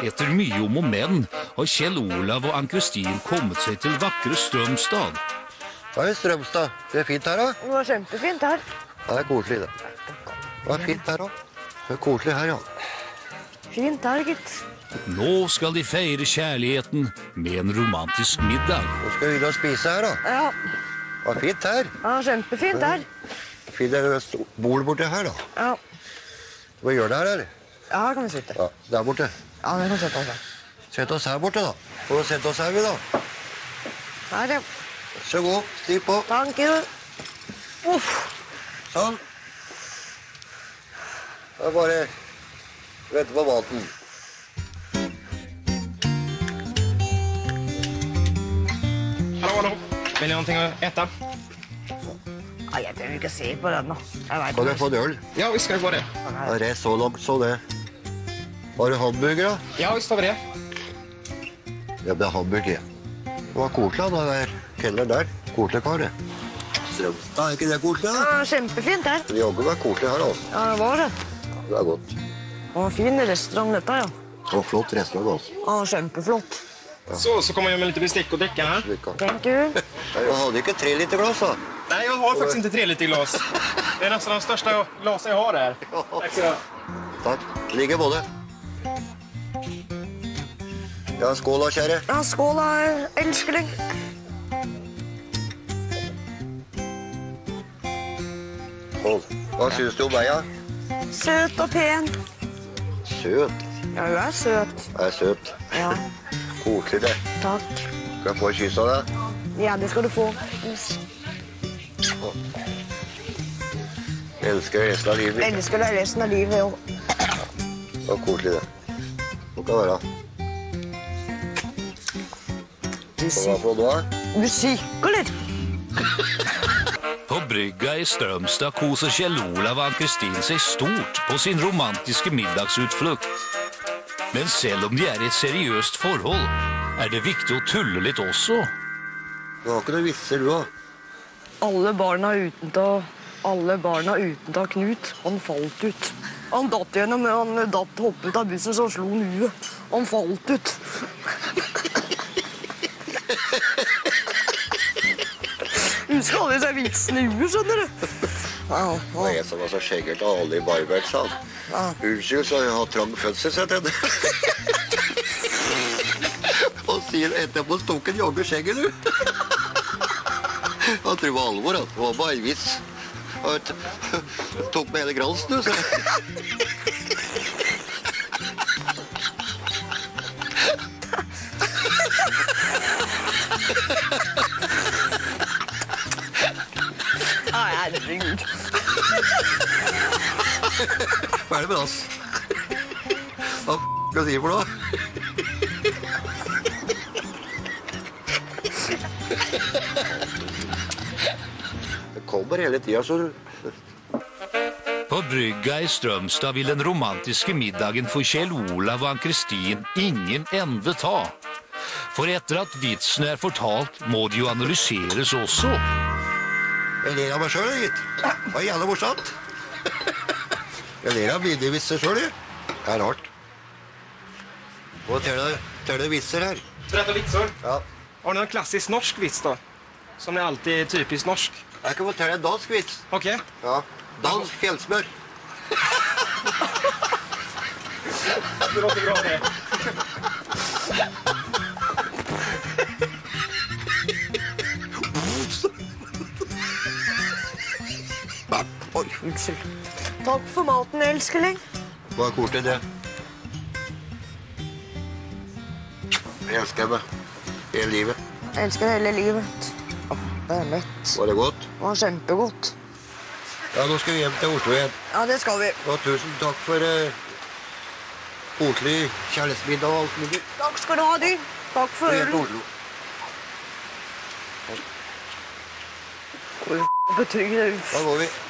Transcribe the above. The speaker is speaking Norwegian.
Etter mye om og men har Kjell Olav og Ann-Kristin kommet seg til vakre Strømstad. Hva er Strømstad? Det er fint her, da. Det var kjempefint her. Det er koselig, det. Det er fint her, da. Det er koselig her, ja. Fint her, gitt. Nå skal de feire kjærligheten med en romantisk middag. Nå skal vi ut og spise her, da. Ja, Det er fint her. Ja, kjempefint her. Fint det er bord borte her, da. Ja, Hva gjør det her, eller? ja her kan vi sitte. Ja, der borte. Ja, vi kan sette oss her. Sett oss her borte, da. Får vi sette oss her, vi, da. Her, ja. Så god. Stig på. Thank you. Uff. Sånn. Det er bare å vente på maten. Hallo, hallo. Vil du ha någonting å ete? Nei, jeg trenger ikke se på den, nå. Kan jeg få en øl? Ja, vi skal få det. Det er så langt så det. Har du hamburger, da? Ja, hvis det var det. Ja, det er hamburger. ja. Det var Kotla? da. der keller der. Koselig kar, det. Strømstad, er ikke det Kotla? Ja, kjempefint her. Det jaggu meg Kotla her, altså. Ja, det var det. Det er godt. Det var en fin restaurant, dette, ja. Og flott restaurant, altså. Ja, kjempeflott. Så, så kommer jag med litt bestikk og dricka. Lykke. Thank you. Jeg hadde ikke tre liter glass, da. Nei, jeg har faktisk ikke tre liter glas. Det er nesten de største glasset jeg har her. Tack så Takk. Ligger både. Ja, skål da, kjære. Ja, skål, da, elskling. Skål. Hva syns du om meg, da? Søt og pen. Søt. Ja, hun er søt. Jeg er søt. Ja, Koselig, det. takk. Skal jeg få et kyss av deg? Ja, det skal du få. Jeg elsker deg resten av livet. Elsker deg resten av livet òg. Det var koselig, det. Nå kan det være? Musikk, eller? På brygga i Strømstad koser Kjell Olav og Ann-Kristin seg stort på sin romantiske middagsutflukt. Men selv om de er i et seriøst forhold, er det viktig å tulle litt også. Du har ikke noen vitser, du, òg. Alle barna utenta alle barna utenta Knut, han falt ut. Han datt gjennom, han datt, hoppet av bussen, så slo han huet. Han falt ut. Husker alle disse vitsene i huet, skjønner du. Ja, Det var en som var så skjeggete og aldri barbert, sa han. Unnskyld, så jeg har trang fødsel, sa jeg. Og sier etterpå stok en jogge skjegget, du. Han trodde det var alvor, han. Det var bare en vits. Tok med hele gransen, du, sa jeg. Herregud. Hva er det med oss? Hva f*** skal jeg si for noe? Det kommer hele tida, så. På brygga i Strømstad vil den romantiske middagen for Kjell Olav og Ann-Kristin ingen ende ta. For etter at vitsene er fortalt, må de jo analyseres også. Jeg ler av meg sjøl, gitt. Det var jævla morsomt. Jeg ler av mine vitser sjøl, jeg. Det er rart. Må telle, vitser her. Berätta vitsar. Ja. Har du noen klassisk norsk vits da? Som er alltid typisk typiskt norsk? Jeg kan fortelle en dansk vits. Ok. Ja. Dansk fjellsmør. Det låter bra det. Oi, Unnskyld. Takk for maten, elskling. Hva er kortet, det. Jeg elsker meg hele livet. Jeg elsker deg hele livet. Åh, det er lett. Var det godt? Det var kjempegodt. Ja, nå skal vi hjem til Oslo igjen. Ja, det skal vi. Og tusen takk for uh, koselig kjærlighetsmiddag og alt mulig. Takk skal du ha, du. Takk for ølen. Hvor f*** betrygger det? Da går vi.